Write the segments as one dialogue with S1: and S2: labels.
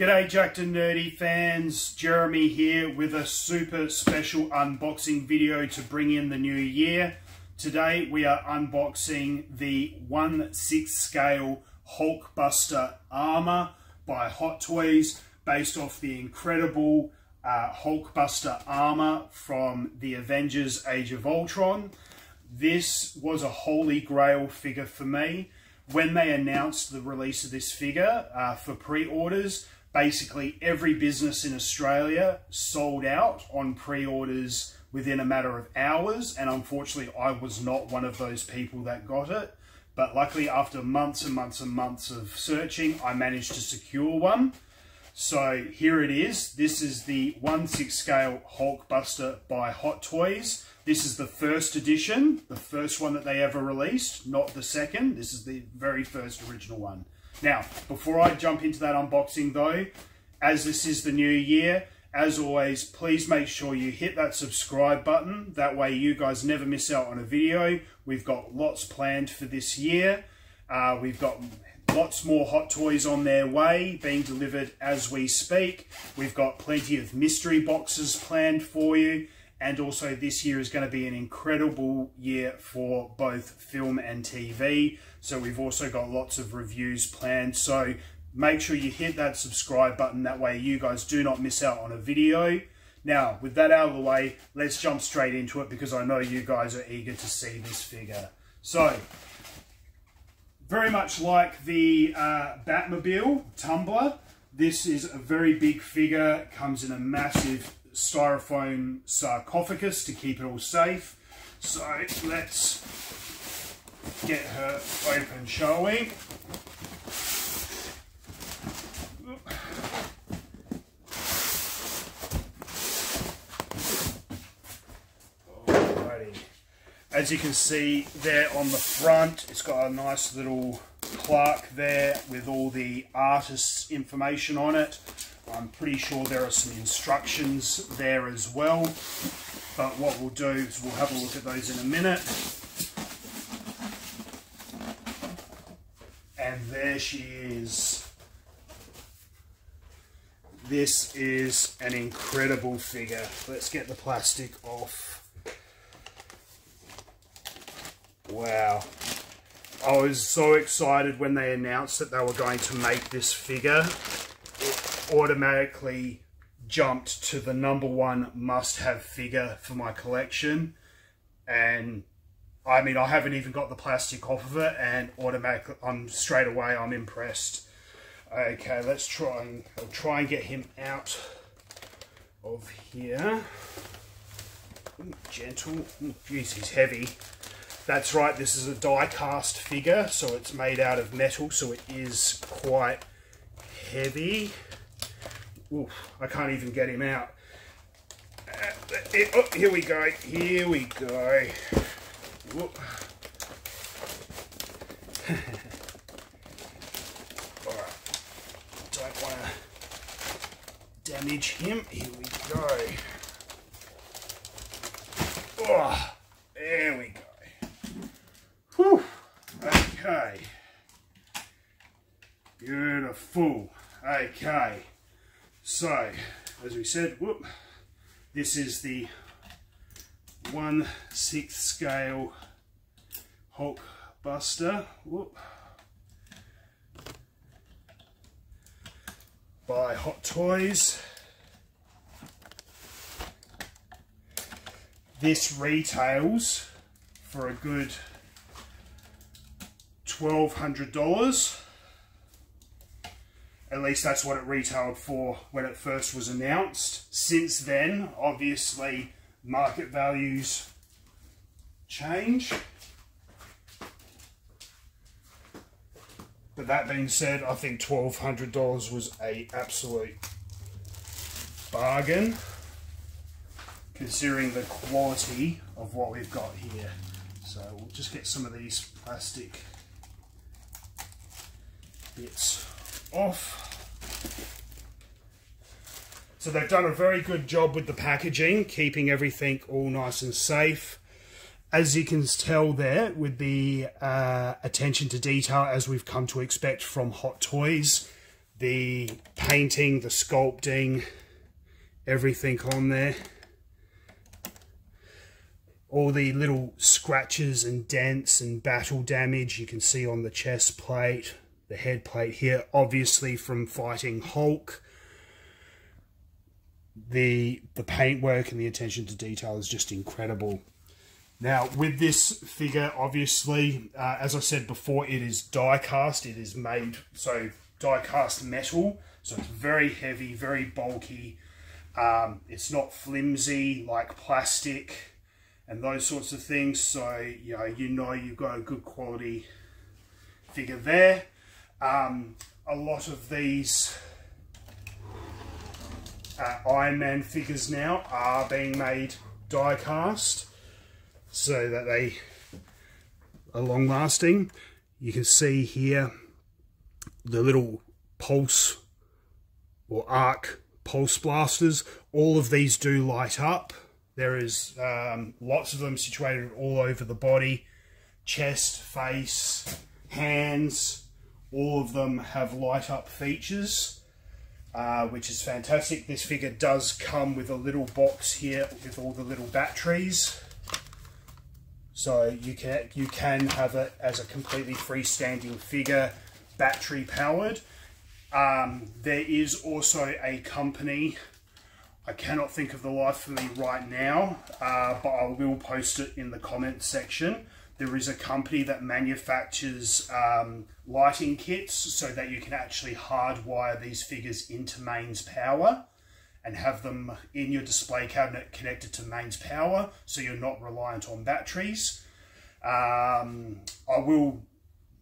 S1: Jackednnerdy fans, Jeremy here with a super special unboxing video to bring in the new year. Today we are unboxing the 1 6 scale Hulkbuster armor by Hot Toys based off the incredible uh, Hulkbuster armor from the Avengers Age of Ultron. This was a holy grail figure for me when they announced the release of this figure uh, for pre-orders, basically every business in Australia sold out on pre-orders within a matter of hours. And unfortunately, I was not one of those people that got it. But luckily, after months and months and months of searching, I managed to secure one. So here it is. This is the 1-6 scale Hulkbuster by Hot Toys. This is the first edition, the first one that they ever released, not the second. This is the very first original one. Now, before I jump into that unboxing though, as this is the new year, as always, please make sure you hit that subscribe button. That way you guys never miss out on a video. We've got lots planned for this year. Uh, we've got lots more hot toys on their way being delivered as we speak. We've got plenty of mystery boxes planned for you and also this year is going to be an incredible year for both film and TV. So we've also got lots of reviews planned. So make sure you hit that subscribe button. That way you guys do not miss out on a video. Now, with that out of the way, let's jump straight into it because I know you guys are eager to see this figure. So, very much like the uh, Batmobile Tumbler, this is a very big figure, comes in a massive styrofoam sarcophagus to keep it all safe. So let's get her open, shall we? Alrighty. As you can see there on the front, it's got a nice little plaque there with all the artist's information on it. I'm pretty sure there are some instructions there as well. But what we'll do is we'll have a look at those in a minute. And there she is. This is an incredible figure. Let's get the plastic off. Wow. I was so excited when they announced that they were going to make this figure automatically jumped to the number one must-have figure for my collection. And I mean, I haven't even got the plastic off of it, and automatically, I'm straight away, I'm impressed. Okay, let's try and I'll try and get him out of here. Ooh, gentle. Jeez, he's heavy. That's right, this is a die-cast figure, so it's made out of metal, so it is quite heavy. Oof, I can't even get him out. Uh, oh, here we go. Here we go. Alright. Don't want to damage him. Here we go. Oh, there we go. Whew. Okay. Beautiful. Okay. So, as we said, whoop, this is the 1 6th scale Hulk Buster. Whoop. By Hot Toys. This retails for a good $1,200. At least that's what it retailed for when it first was announced. Since then, obviously, market values change. But that being said, I think $1,200 was a absolute bargain considering the quality of what we've got here. So we'll just get some of these plastic bits off. So they've done a very good job with the packaging, keeping everything all nice and safe. As you can tell there, with the uh, attention to detail as we've come to expect from Hot Toys, the painting, the sculpting, everything on there. All the little scratches and dents and battle damage you can see on the chest plate, the head plate here, obviously from fighting Hulk. The, the paintwork and the attention to detail is just incredible. Now, with this figure, obviously, uh, as I said before, it is die cast. It is made, so die cast metal. So it's very heavy, very bulky. Um, it's not flimsy like plastic and those sorts of things. So, you know, you know you've got a good quality figure there. Um, a lot of these uh, Iron Man figures now are being made die cast so that they are long lasting. You can see here the little pulse or arc pulse blasters. All of these do light up. There is um, lots of them situated all over the body, chest, face, hands. All of them have light up features, uh, which is fantastic. This figure does come with a little box here with all the little batteries. So you can you can have it as a completely freestanding figure, battery powered. Um, there is also a company, I cannot think of the life of me right now, uh, but I will post it in the comments section. There is a company that manufactures um, lighting kits so that you can actually hardwire these figures into mains power and have them in your display cabinet connected to mains power so you're not reliant on batteries. Um, I will,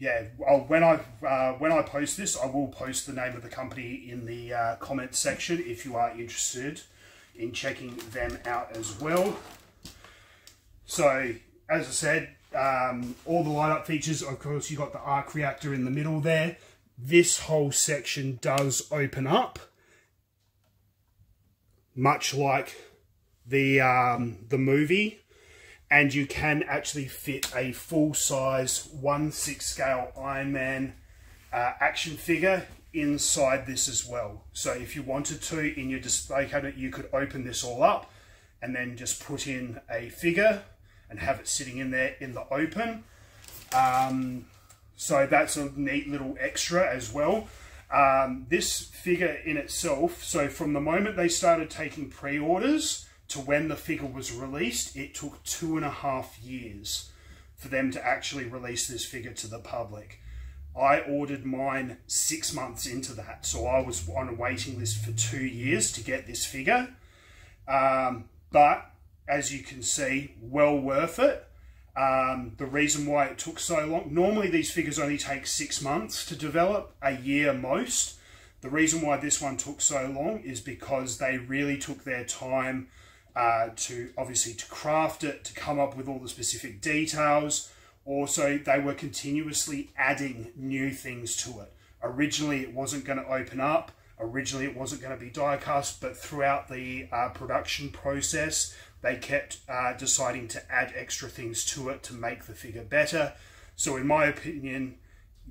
S1: yeah, I'll, when I uh, when I post this, I will post the name of the company in the uh, comment section if you are interested in checking them out as well. So, as I said, um, all the light up features, of course, you got the arc reactor in the middle there. This whole section does open up much like the um, the movie, and you can actually fit a full size one six scale Iron Man uh, action figure inside this as well. So if you wanted to in your display cabinet, you could open this all up and then just put in a figure and have it sitting in there in the open. Um, so that's a neat little extra as well. Um, this figure in itself, so from the moment they started taking pre-orders to when the figure was released, it took two and a half years for them to actually release this figure to the public. I ordered mine six months into that, so I was on a waiting list for two years to get this figure. Um, but as you can see, well worth it. Um, the reason why it took so long, normally these figures only take six months to develop, a year most. The reason why this one took so long is because they really took their time uh, to obviously to craft it, to come up with all the specific details. Also, they were continuously adding new things to it. Originally, it wasn't going to open up. Originally, it wasn't going to be die cast, but throughout the uh, production process, they kept uh, deciding to add extra things to it to make the figure better. So in my opinion,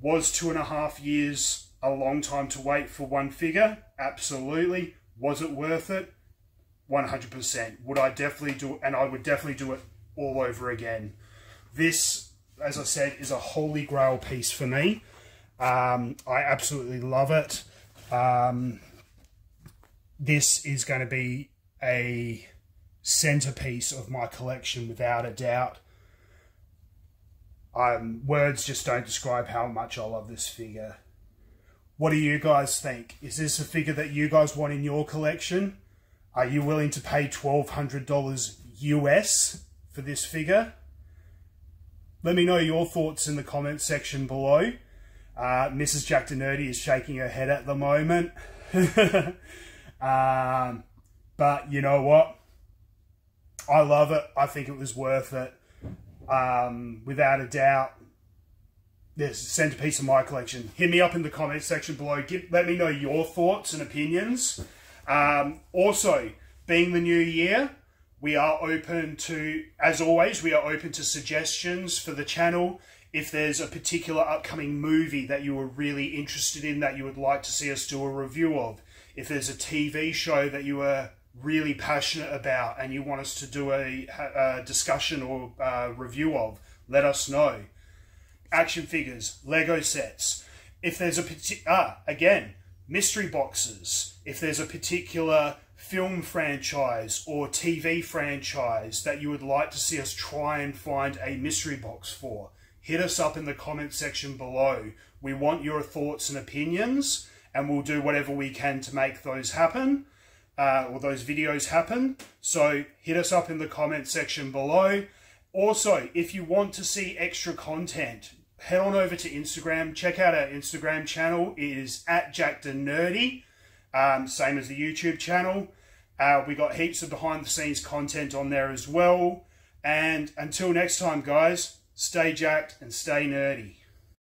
S1: was two and a half years a long time to wait for one figure? Absolutely. Was it worth it? 100%. Would I definitely do it? And I would definitely do it all over again. This, as I said, is a holy grail piece for me. Um, I absolutely love it. Um, this is going to be a centerpiece of my collection without a doubt. Um, words just don't describe how much I love this figure. What do you guys think? Is this a figure that you guys want in your collection? Are you willing to pay $1,200 US for this figure? Let me know your thoughts in the comments section below. Uh, Mrs. Jackednnerdy is shaking her head at the moment. um, but you know what? I love it. I think it was worth it. Um, without a doubt. This centerpiece of my collection. Hit me up in the comments section below. Let me know your thoughts and opinions. Um, also, being the new year, we are open to, as always, we are open to suggestions for the channel. if there's a particular upcoming movie that you are really interested in that you would like to see us do a review of, if there's a TV show that you are really passionate about and you want us to do a, a discussion or a review of, let us know. Action figures, Lego sets. If there's a particular, ah, again, mystery boxes. If there's a particular film franchise or TV franchise that you would like to see us try and find a mystery box for, hit us up in the comment section below. We want your thoughts and opinions, and we'll do whatever we can to make those happen, uh, or those videos happen. So hit us up in the comment section below. Also, if you want to see extra content, head on over to Instagram. Check out our Instagram channel. It is at Jackednnerdy, um, same as the YouTube channel. Uh, we got heaps of behind the scenes content on there as well. And until next time, guys, stay jacked and stay nerdy.